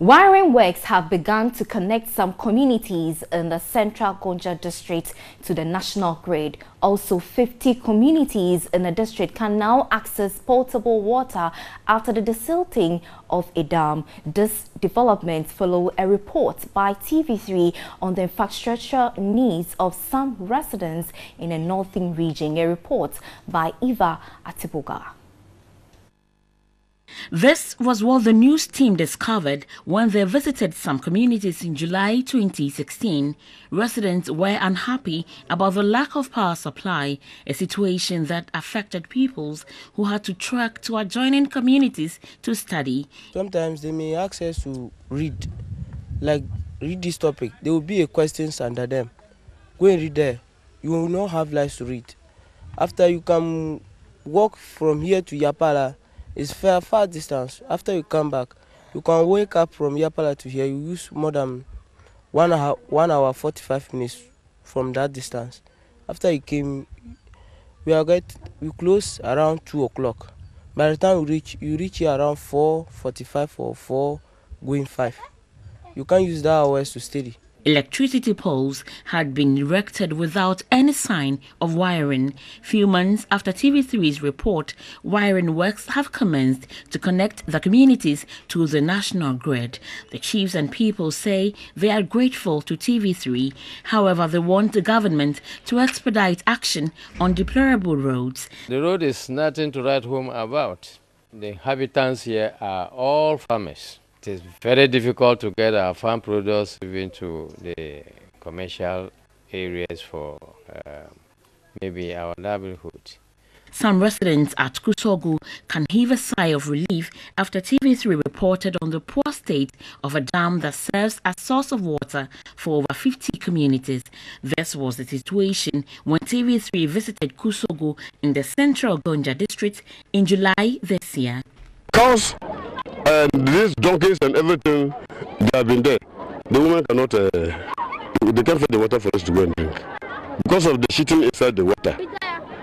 Wiring works have begun to connect some communities in the central Gonja district to the national grid. Also, 50 communities in the district can now access potable water after the desilting of a dam. This development follow a report by TV3 on the infrastructure needs of some residents in the northern region. A report by Eva Atiboga. This was what the news team discovered when they visited some communities in July 2016. Residents were unhappy about the lack of power supply, a situation that affected pupils who had to trek to adjoining communities to study. Sometimes they may access to read, like read this topic. There will be a questions under them. Go and read there. You will not have lives to read. After you come walk from here to Yapala, it's far far distance. After you come back, you can wake up from Yapala to here. You use more than one hour, one hour forty five minutes from that distance. After you came, we are get we close around two o'clock. By the time you reach, you reach here around four forty five or four going five. You can use that hours to study. Electricity poles had been erected without any sign of wiring. Few months after TV3's report, wiring works have commenced to connect the communities to the national grid. The chiefs and people say they are grateful to TV3. However, they want the government to expedite action on deplorable roads. The road is nothing to write home about. The inhabitants here are all farmers. It is very difficult to get our farm produce even to the commercial areas for uh, maybe our livelihood. Some residents at Kusawgu can heave a sigh of relief after TV3 reported on the poor state of a dam that serves as source of water for over 50 communities. This was the situation when TV3 visited Kusawgu in the central Gonja district in July this year. Cows and these donkeys and everything, they have been there. The woman cannot, uh, they can't find the water for us to go and drink. Because of the shitting inside the water.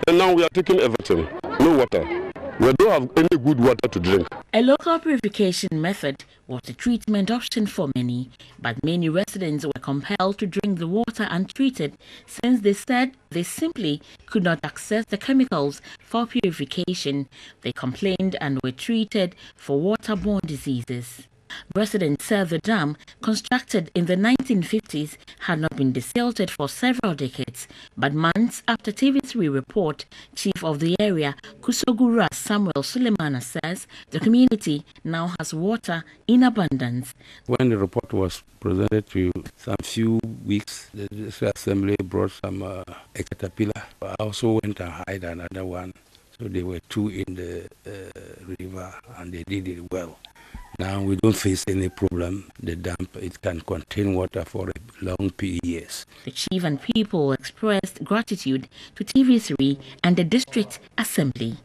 And now we are taking everything, no water. We don't have any good water to drink. A local purification method was a treatment option for many, but many residents were compelled to drink the water untreated since they said they simply could not access the chemicals for purification. They complained and were treated for waterborne diseases. Residents said the dam, constructed in the 1950s, had not been desilted for several decades. But months after TV3 report, chief of the area, Kusogura Samuel Sulemana says the community now has water in abundance. When the report was presented to you some few weeks, the district assembly brought some uh, a caterpillar. I also went and hide another one. So there were two in the uh, river and they did it well. Now we don't face any problem. The dam it can contain water for a long years. The chief and people expressed gratitude to TV3 and the district assembly.